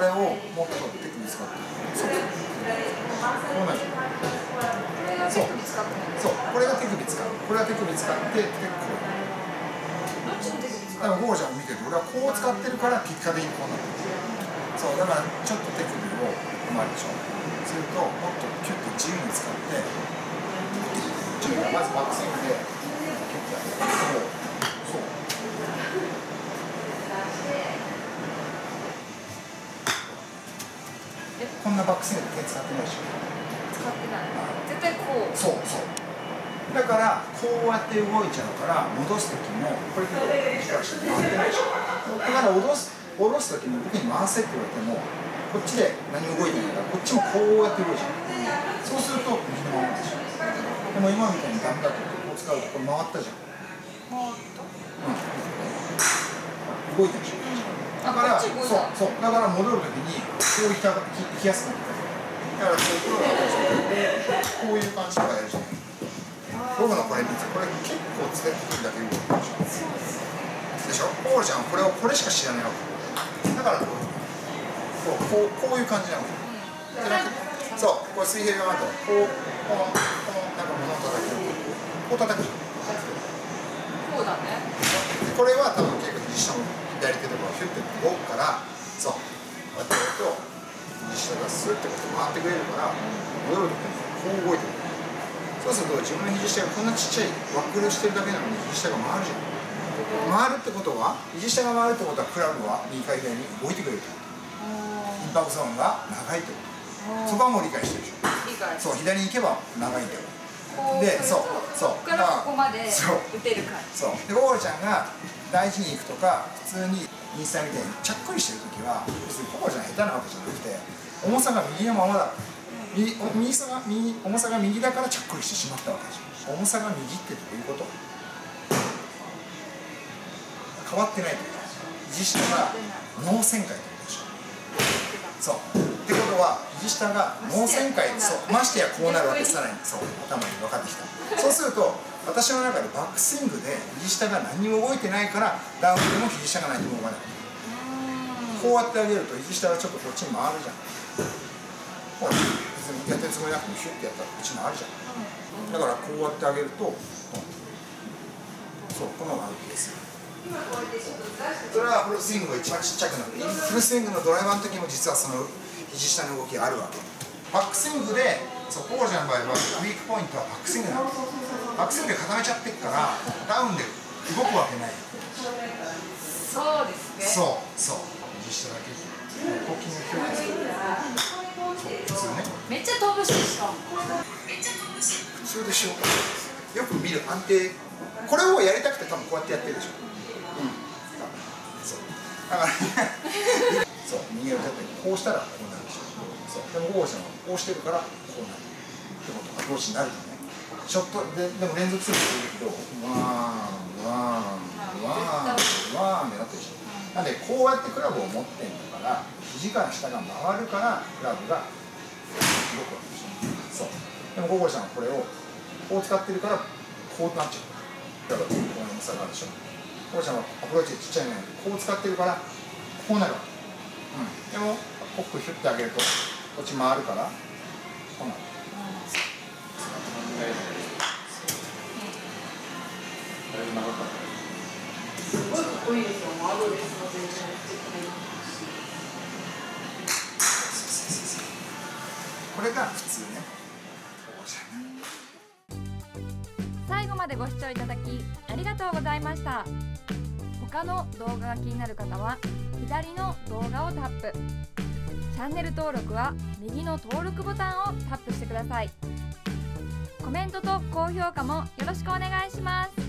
これをもっと手首使ってそうこうそうそうこれが手首使うこれが手首使って結構だからゴーちゃんを見てて俺はこう使ってるから結果的にこうなるそうだからちょっと手首をうまいでしょするともっとキュッと自由に使ってまずバックスイングでキュッとやってそうそうこんなバックスイングで手使ってないでしょ。使ってない。絶対こう。そう。そうだからこうやって動いちゃうから戻す時もこれで力して回ってないでしょだから戻す下ろす時も僕に回せって言われてもこっちで何も動いてないからこっちもこうやって動いちゃう。そうすると右のままでしょ。でも今みたいにダメだとこう使うとこれ回ったじゃん、もっと。うん、動いてるでしょだからそうそう。だから戻る時にこういった行きやすくなっただからこうこういう感じとかやるじゃない僕のこれ見てこれ結構つけてくるだけ動くでしょ。でしょ。ポールちゃんはこれをこれしか知らないわけ。だからこうこうこうこういう感じなの。じゃなくてそうこれ水平があるとこうこのこのなんか物を叩くこう叩く。こうだね。これは多分結構肘下の左手とかヒュッて動くからそう。こうやってやると肘下がスッてこう回ってくれるから戻るときにこう動いてくる。そうすると自分の肘下がこんなちっちゃいワックルしてるだけなのに肘下が回るじゃん。回るってことは肘下が回るってことはクラブは右か左に動いてくれるってこと。インパクトゾーンが長いってこと。そこはもう理解してるでしょ。理解そう左に行けば長いんだよ。でそうそう。ここからここまでそう。打てる感じ。そう。でゴールちゃんが大事に行くとか普通にインスタみたいにちゃっくりしてる時は別にゴールちゃ下手なわけじゃなくて重さが右のままだ右右さが右重さが右だからちゃっくりしてしまったわけでしょ重さが右ってどういうこと？変わってないってこと肘下が脳旋回ってことでしょ。そう。ってことは肘下が脳旋回そうましてやこうなるわけさらに。そう頭に分かってきた。そうすると私の中でバックスイングで肘下が何も動いてないからダウンでも肘下が何も動かない。こうやってあげると肘下がちょっとこっちに回るじゃん。ほら別にやってるつもりなくてもヒュッてやったらこっち回るじゃん。だからこうやってあげると、うんそうこのワンケースそれはフルスイングが一番ちっちゃくなるフルスイングのドライバーの時も実はその肘下の動きがあるわけ。バックスイングでそうポーゃんの場合はウィークポイントはバックスイングなんですバックスイングで固めちゃってっからダウンで動くわけない。そうですね。そうそう。肘下だけ呼吸の表現そう普通ねめっちゃ飛ぶし。しかも普通でしょよく見る安定。これをやりたくて多分こうやってやってるでしょ。うん。そう。だから そう。右を立ってこうしたらこうなるでしょ。そう。でもゴーちゃんはこうしてるからこうなる。ってことアプローチになるとねショットででも連続するといいけどワーンワーンワーンワーンでなってるでしょなんでこうやってクラブを持ってんだから肘から下が回るからクラブが動くわけでしょそうでもゴーゴーちゃんはこれをこう使ってるからこうなっちゃうだからこの重さがあるでしょゴーゴーちゃんはアプローチちっちゃいのにこう使ってるからこうなるわけ、うん、でもコックヒュッてあげるとこっち回るからこうなるこれが普通ね。最後までご視聴いただきありがとうございました。他の動画が気になる方は左の動画をタップ。チャンネル登録は右の登録ボタンをタップしてください。コメントと高評価もよろしくお願いします。